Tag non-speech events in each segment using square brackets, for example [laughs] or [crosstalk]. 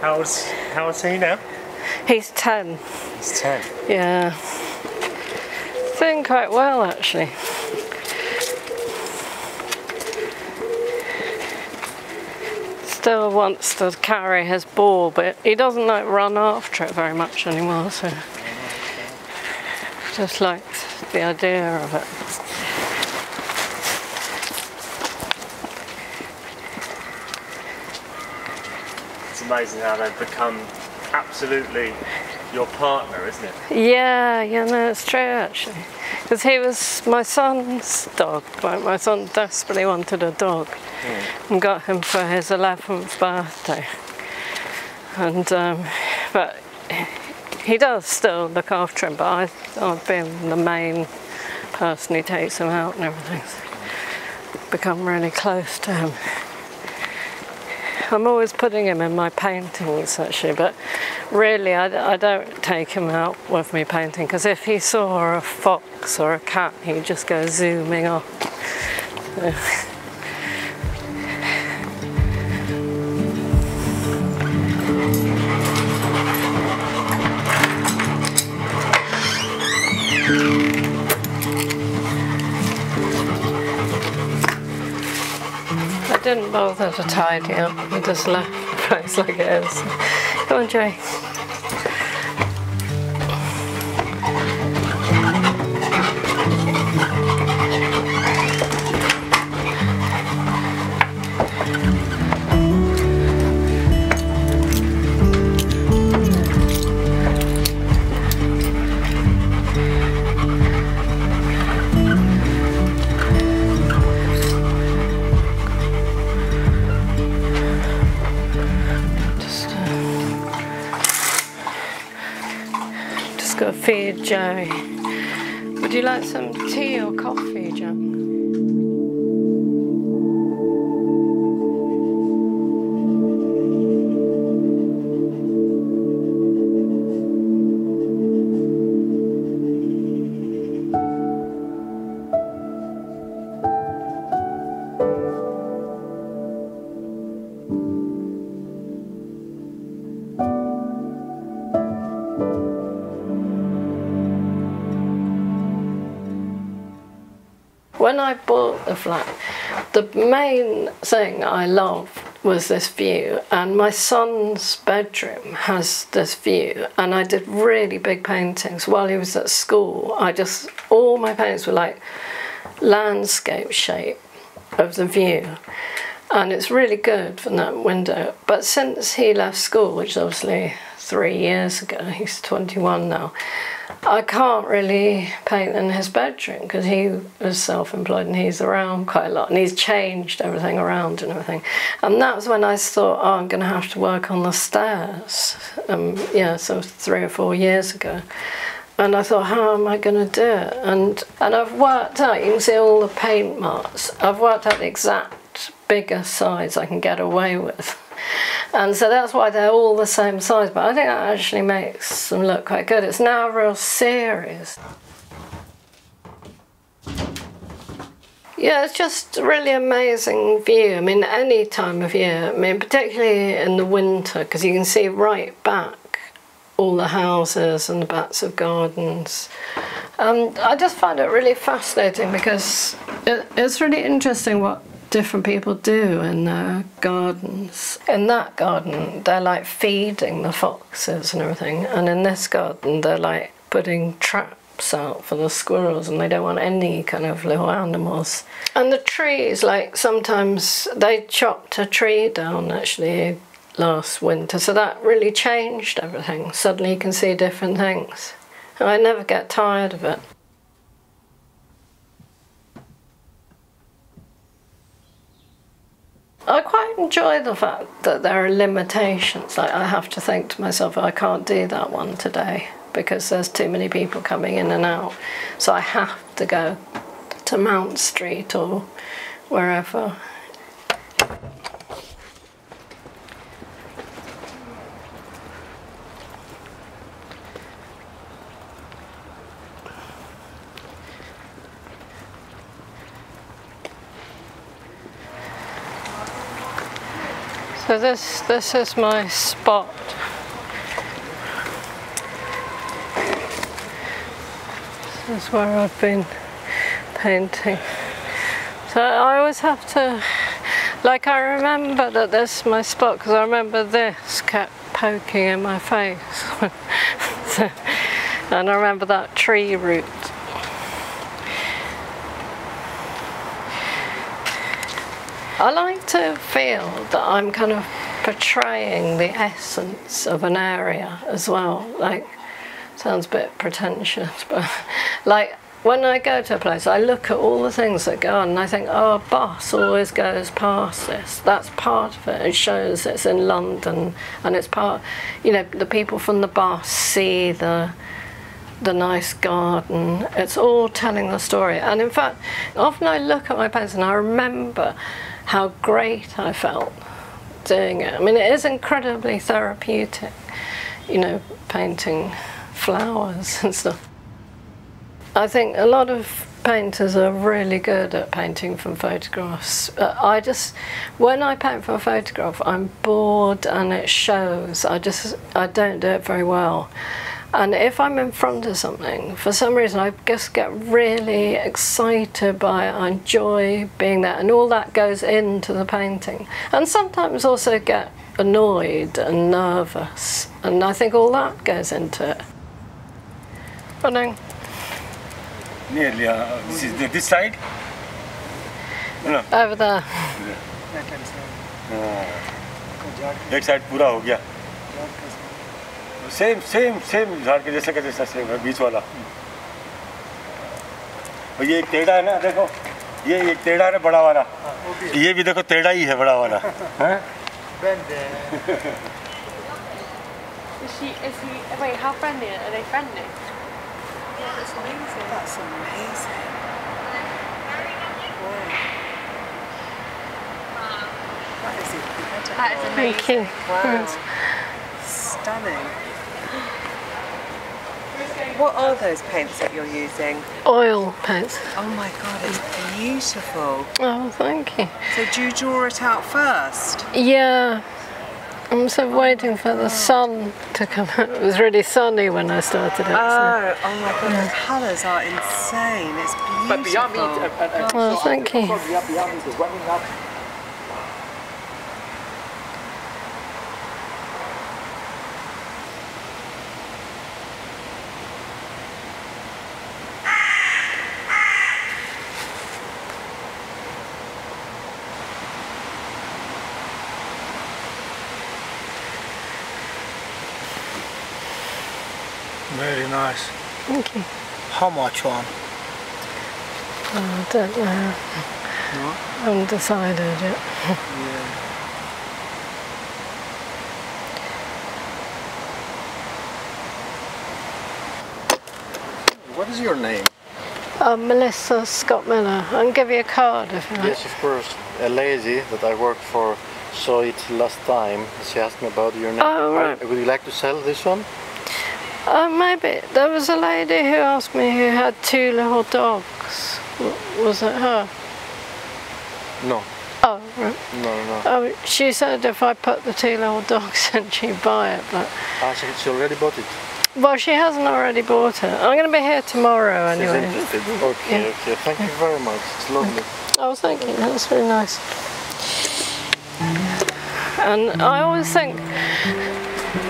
How's how's he now? He's 10. He's ten. Yeah. Doing quite well actually. Still wants to carry his ball, but he doesn't like run after it very much anymore, so just likes the idea of it. Amazing how they've become absolutely your partner, isn't it? Yeah, yeah, no, it's true actually. Because he was my son's dog. My, my son desperately wanted a dog and got him for his 11th birthday. And, um, but he does still look after him, but I, I've been the main person who takes him out and everything. So become really close to him. I'm always putting him in my paintings actually, but really I, I don't take him out with me painting because if he saw a fox or a cat, he'd just go zooming off. [laughs] didn't bother to tidy up. I just left the place like it is. Go on, Jay. Feed Joey. Would you like some tea or coffee, When I bought the flat, the main thing I loved was this view, and my son's bedroom has this view. And I did really big paintings while he was at school. I just, all my paintings were like landscape shape of the view. And it's really good from that window. But since he left school, which is obviously three years ago, he's 21 now, I can't really paint in his bedroom because he was self employed and he's around quite a lot and he's changed everything around and everything. And that was when I thought, oh, I'm going to have to work on the stairs. Um, yeah, so three or four years ago. And I thought, how am I going to do it? And, and I've worked out, you can see all the paint marks, I've worked out the exact bigger size I can get away with. And so that's why they're all the same size, but I think that actually makes them look quite good. It's now a real series. Yeah, it's just a really amazing view. I mean, any time of year, I mean, particularly in the winter, because you can see right back all the houses and the backs of gardens. Um, I just find it really fascinating because it, it's really interesting what different people do in their gardens. In that garden, they're like feeding the foxes and everything, and in this garden, they're like putting traps out for the squirrels, and they don't want any kind of little animals. And the trees, like sometimes they chopped a tree down actually last winter, so that really changed everything. Suddenly, you can see different things. I never get tired of it. I quite enjoy the fact that there are limitations. Like I have to think to myself, I can't do that one today because there's too many people coming in and out. So I have to go to Mount Street or wherever. So this this is my spot. This is where I've been painting. So I always have to, like I remember that this is my spot because I remember this kept poking in my face. [laughs] so, and I remember that tree root. I like to feel that I'm kind of portraying the essence of an area as well. Like, sounds a bit pretentious, [laughs] but like when I go to a place, I look at all the things that go on and I think, oh, a bus always goes past this. That's part of it. It shows it's in London and it's part, you know, the people from the bus see the the nice garden. It's all telling the story. And in fact, often I look at my paintings and I remember how great I felt doing it. I mean, it is incredibly therapeutic, you know, painting flowers and stuff. I think a lot of painters are really good at painting from photographs. I just, when I paint from a photograph, I'm bored and it shows. I just, I don't do it very well. And if I'm in front of something, for some reason, I just get really excited by it. I enjoy being there, and all that goes into the painting. And sometimes also get annoyed and nervous, and I think all that goes into it. Running. Nearly. Uh, this is the, this side. No. Over there. एक side पूरा हो गया same same same झाड़ के जैसे का same है बीच वाला। और ये एक टेढ़ा है ना देखो ये एक टेढ़ा है बड़ा वाला। ये भी देखो टेढ़ा ही है बड़ा वाला। Thank you. Wow. Stunning. What are those paints that you're using? Oil paints. Oh my god, it's beautiful. Oh, thank you. So do you draw it out first? Yeah. I'm so of waiting for the sun to come out. It was really sunny when I started it. so- Oh, oh my god, the colours are insane. It's beautiful. But beyond me, uh, uh, uh, Oh, so thank you. Beyond, beyond me, the running up. Very nice. Thank you. How much one? Oh, I don't know. I haven't decided yet. What is your name? Uh, Melissa Scott Miller. I can give you a card if you like. Yes, of course. A lady that I worked for saw it last time. She asked me about your name. Oh, right. Would you like to sell this one? Uh, maybe. There was a lady who asked me who had two little dogs. Was it her? No, Oh, right. no, no. Oh, she said if I put the two little dogs [laughs] in, she'd buy it, but Ah, she, she already bought it. well, she hasn't already bought it. I'm going to be here tomorrow She's anyway. interested. Okay, okay. Thank you very much. It's lovely. [laughs] Oh, thank you. That's very nice. And I always think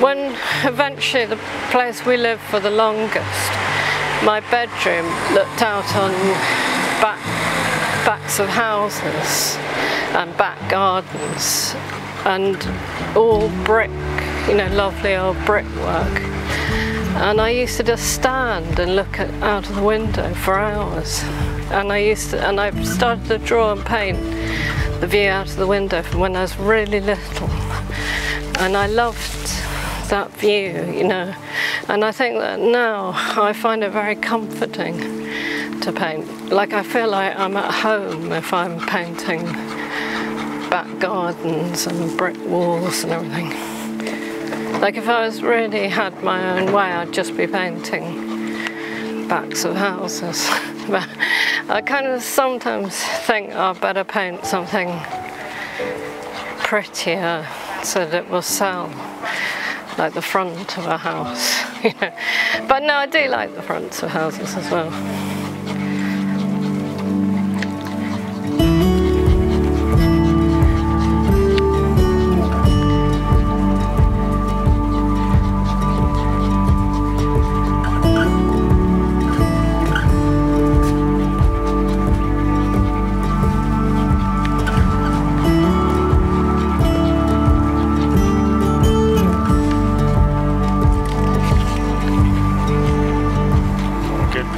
when eventually the place we lived for the longest, my bedroom looked out on back backs of houses and back gardens and all brick, you know, lovely old brickwork. And I used to just stand and look at, out of the window for hours. And I used to, and I started to draw and paint the view out of the window from when I was really little. And I loved that view, you know. And I think that now I find it very comforting to paint. Like I feel like I'm at home if I'm painting back gardens and brick walls and everything. Like if I was really had my own way, I'd just be painting backs of houses. [laughs] but I kind of sometimes think I'd better paint something prettier so that it will sell, like the front of a house. [laughs] you know. But no, I do like the fronts of houses as well.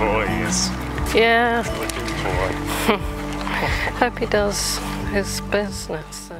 Boy, yes. Yeah, Good boy. hope he does his business.